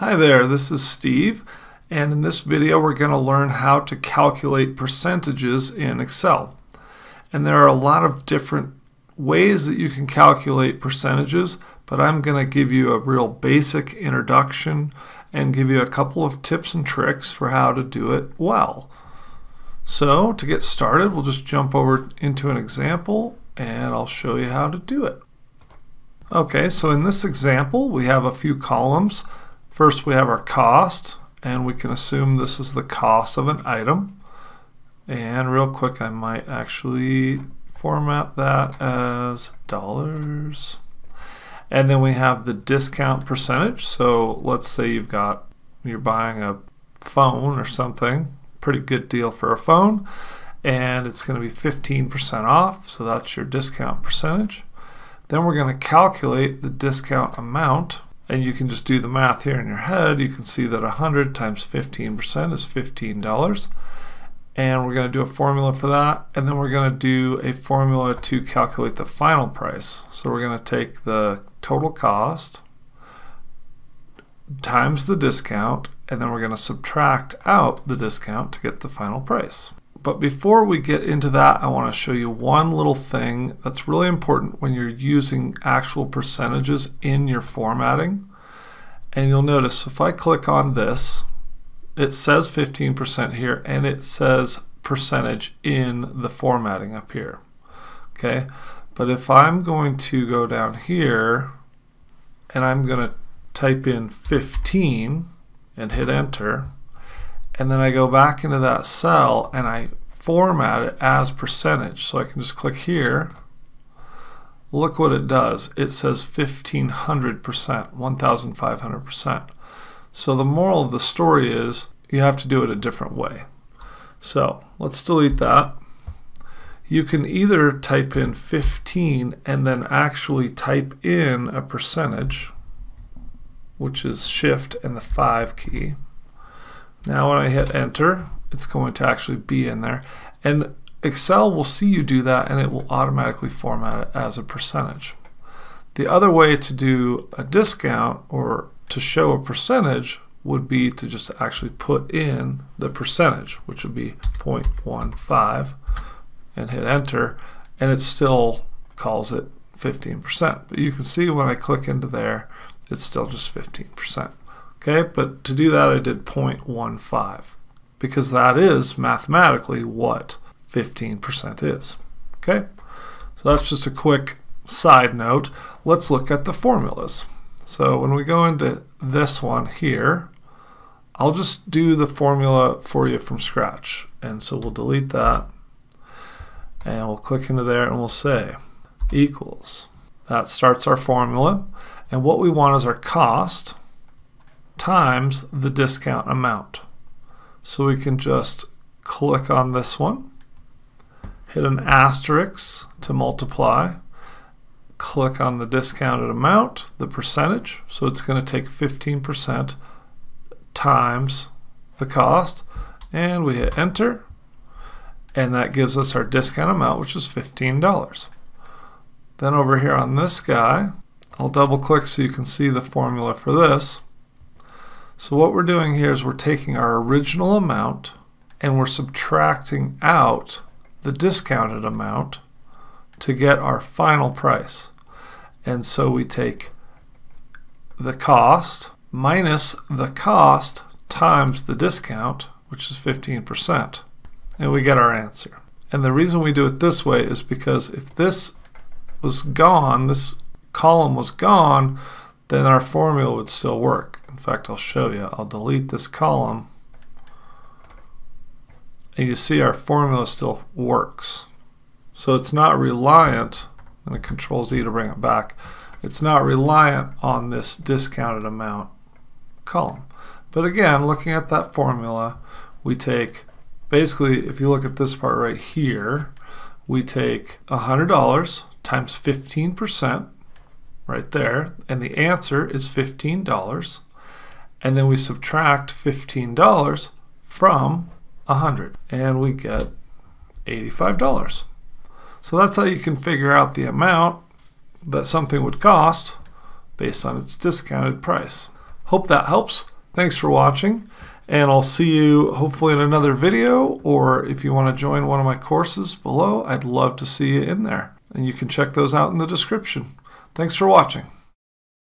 Hi there, this is Steve, and in this video we're going to learn how to calculate percentages in Excel. And there are a lot of different ways that you can calculate percentages, but I'm going to give you a real basic introduction and give you a couple of tips and tricks for how to do it well. So to get started, we'll just jump over into an example and I'll show you how to do it. Okay, so in this example we have a few columns First we have our cost and we can assume this is the cost of an item. And real quick I might actually format that as dollars. And then we have the discount percentage. So let's say you've got, you're buying a phone or something, pretty good deal for a phone, and it's going to be 15% off. So that's your discount percentage. Then we're going to calculate the discount amount and you can just do the math here in your head. You can see that 100 times 15% is $15. And we're going to do a formula for that. And then we're going to do a formula to calculate the final price. So we're going to take the total cost times the discount, and then we're going to subtract out the discount to get the final price. But before we get into that, I want to show you one little thing that's really important when you're using actual percentages in your formatting. And you'll notice if I click on this, it says 15% here and it says percentage in the formatting up here. Okay, but if I'm going to go down here and I'm going to type in 15 and hit enter, and then I go back into that cell and I format it as percentage. So I can just click here. Look what it does. It says 1500%, 1500%. So the moral of the story is you have to do it a different way. So let's delete that. You can either type in 15 and then actually type in a percentage, which is shift and the 5 key. Now when I hit enter, it's going to actually be in there. And Excel will see you do that and it will automatically format it as a percentage. The other way to do a discount or to show a percentage would be to just actually put in the percentage, which would be 0.15 and hit enter and it still calls it 15%. But you can see when I click into there, it's still just 15%. Okay, but to do that I did 0.15 because that is mathematically what 15% is. Okay, so that's just a quick side note. Let's look at the formulas. So when we go into this one here, I'll just do the formula for you from scratch. And so we'll delete that and we'll click into there and we'll say equals. That starts our formula. And what we want is our cost times the discount amount. So we can just click on this one, hit an asterisk to multiply, click on the discounted amount, the percentage, so it's going to take 15% times the cost, and we hit enter, and that gives us our discount amount, which is $15. Then over here on this guy, I'll double click so you can see the formula for this. So what we're doing here is we're taking our original amount and we're subtracting out the discounted amount to get our final price. And so we take the cost minus the cost times the discount, which is 15%, and we get our answer. And the reason we do it this way is because if this was gone, this column was gone, then our formula would still work. In fact, I'll show you. I'll delete this column. And you see our formula still works. So it's not reliant, and it control Z to bring it back, it's not reliant on this discounted amount column. But again, looking at that formula, we take, basically, if you look at this part right here, we take $100 times 15%, right there, and the answer is $15. And then we subtract $15 from 100 and we get $85. So that's how you can figure out the amount that something would cost based on its discounted price. Hope that helps. Thanks for watching, and I'll see you hopefully in another video, or if you want to join one of my courses below, I'd love to see you in there. And you can check those out in the description. Thanks for watching.